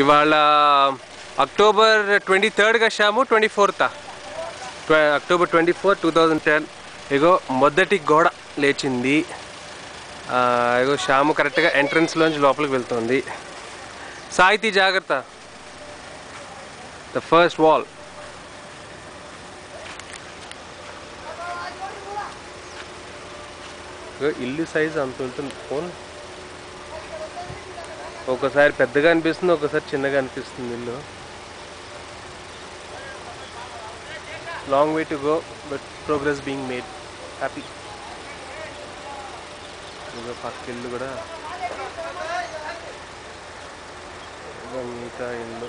ఇవాళ October twenty థర్డ్గా షాము twenty ఫోర్తా October twenty four two thousand ten. ఇగో మొదటి గోడ లేచింది. ఇగో శ్యాము కరెక్ట్గా ఎంట్రన్స్లోంచి లోపలికి వెళ్తుంది. సాహితీ జాగ్రత్త. ద ఫస్ట్ వాల్ ఇల్లు సైజ్ అంత వెళ్తుంది. ఫోన్ ఒకసారి పెద్దగా అనిపిస్తుంది ఒకసారి చిన్నగా అనిపిస్తుంది ఇల్లు long way to go but progress being made happy ఇంకా పక్క ఇల్లు కూడా. ఇంకా మిగతా ఇల్లు.